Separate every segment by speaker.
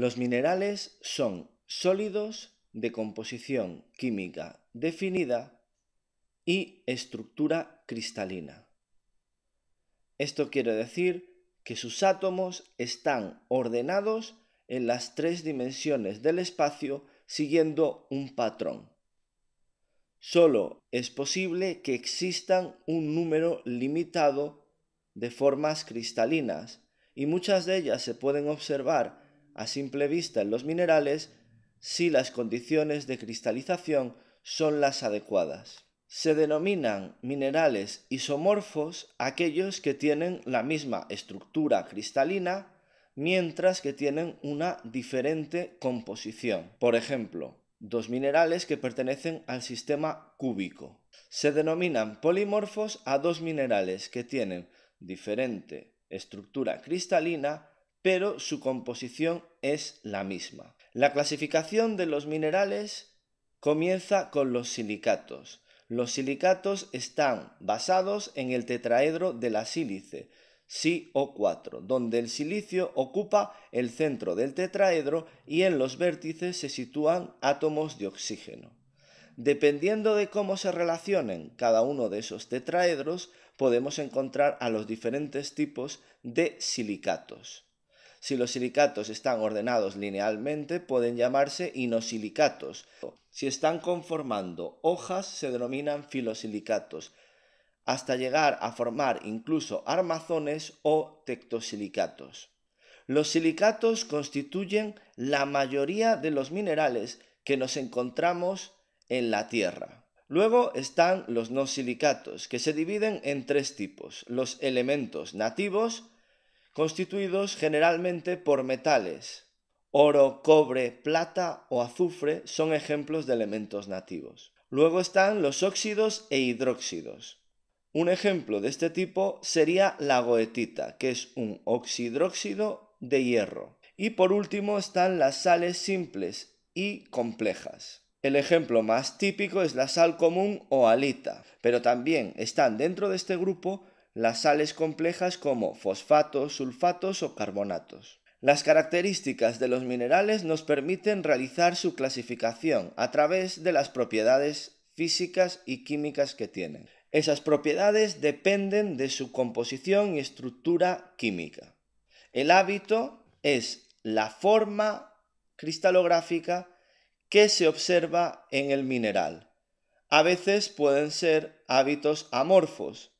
Speaker 1: Los minerales son sólidos de composición química definida y estructura cristalina. Esto quiere decir que sus átomos están ordenados en las tres dimensiones del espacio siguiendo un patrón. Solo es posible que existan un número limitado de formas cristalinas y muchas de ellas se pueden observar a simple vista en los minerales si las condiciones de cristalización son las adecuadas. Se denominan minerales isomorfos aquellos que tienen la misma estructura cristalina mientras que tienen una diferente composición. Por ejemplo, dos minerales que pertenecen al sistema cúbico. Se denominan polimorfos a dos minerales que tienen diferente estructura cristalina, pero su composición es la misma. La clasificación de los minerales comienza con los silicatos. Los silicatos están basados en el tetraedro de la sílice, SiO4, donde el silicio ocupa el centro del tetraedro y en los vértices se sitúan átomos de oxígeno. Dependiendo de cómo se relacionen cada uno de esos tetraedros, podemos encontrar a los diferentes tipos de silicatos. Si los silicatos están ordenados linealmente, pueden llamarse inosilicatos. Si están conformando hojas, se denominan filosilicatos hasta llegar a formar incluso armazones o tectosilicatos. Los silicatos constituyen la mayoría de los minerales que nos encontramos en la Tierra. Luego están los no silicatos, que se dividen en tres tipos. Los elementos nativos, constituidos generalmente por metales. Oro, cobre, plata o azufre son ejemplos de elementos nativos. Luego están los óxidos e hidróxidos. Un ejemplo de este tipo sería la goetita, que es un oxidróxido de hierro. Y por último están las sales simples y complejas. El ejemplo más típico es la sal común o alita, pero también están dentro de este grupo las sales complejas como fosfatos, sulfatos o carbonatos. Las características de los minerales nos permiten realizar su clasificación a través de las propiedades físicas y químicas que tienen. Esas propiedades dependen de su composición y estructura química. El hábito es la forma cristalográfica que se observa en el mineral. A veces pueden ser hábitos amorfos,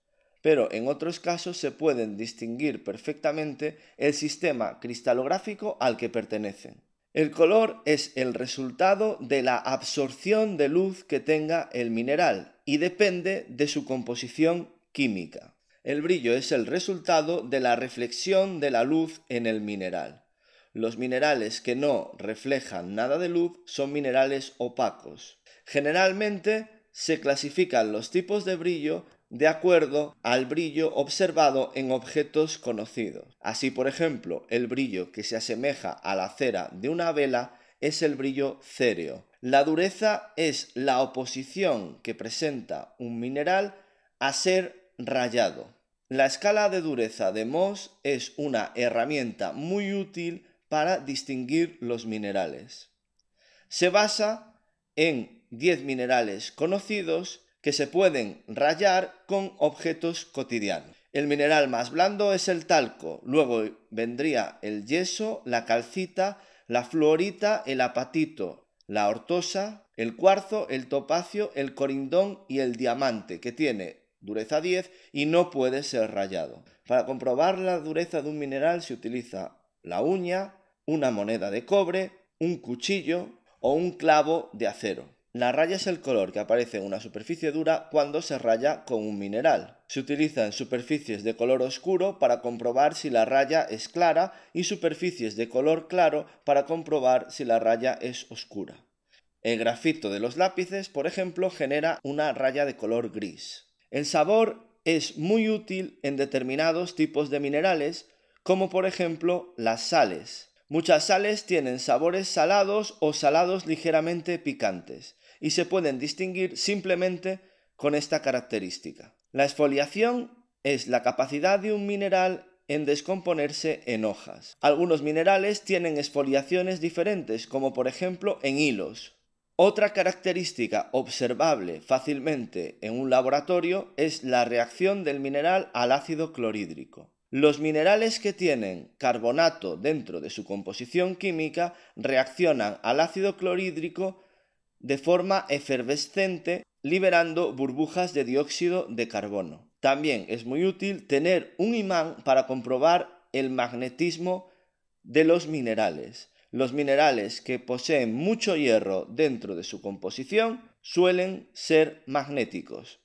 Speaker 1: pero en otros casos se pueden distinguir perfectamente el sistema cristalográfico al que pertenecen. El color es el resultado de la absorción de luz que tenga el mineral y depende de su composición química. El brillo es el resultado de la reflexión de la luz en el mineral. Los minerales que no reflejan nada de luz son minerales opacos. Generalmente se clasifican los tipos de brillo de acuerdo al brillo observado en objetos conocidos. Así, por ejemplo, el brillo que se asemeja a la cera de una vela es el brillo céreo. La dureza es la oposición que presenta un mineral a ser rayado. La escala de dureza de Mohs es una herramienta muy útil para distinguir los minerales. Se basa en 10 minerales conocidos que se pueden rayar con objetos cotidianos. El mineral más blando es el talco, luego vendría el yeso, la calcita, la fluorita, el apatito, la ortosa, el cuarzo, el topacio, el corindón y el diamante, que tiene dureza 10 y no puede ser rayado. Para comprobar la dureza de un mineral se utiliza la uña, una moneda de cobre, un cuchillo o un clavo de acero. La raya es el color que aparece en una superficie dura cuando se raya con un mineral. Se utiliza en superficies de color oscuro para comprobar si la raya es clara y superficies de color claro para comprobar si la raya es oscura. El grafito de los lápices, por ejemplo, genera una raya de color gris. El sabor es muy útil en determinados tipos de minerales, como por ejemplo las sales. Muchas sales tienen sabores salados o salados ligeramente picantes y se pueden distinguir simplemente con esta característica. La exfoliación es la capacidad de un mineral en descomponerse en hojas. Algunos minerales tienen esfoliaciones diferentes, como por ejemplo en hilos. Otra característica observable fácilmente en un laboratorio es la reacción del mineral al ácido clorhídrico. Los minerales que tienen carbonato dentro de su composición química reaccionan al ácido clorhídrico de forma efervescente liberando burbujas de dióxido de carbono. También es muy útil tener un imán para comprobar el magnetismo de los minerales. Los minerales que poseen mucho hierro dentro de su composición suelen ser magnéticos.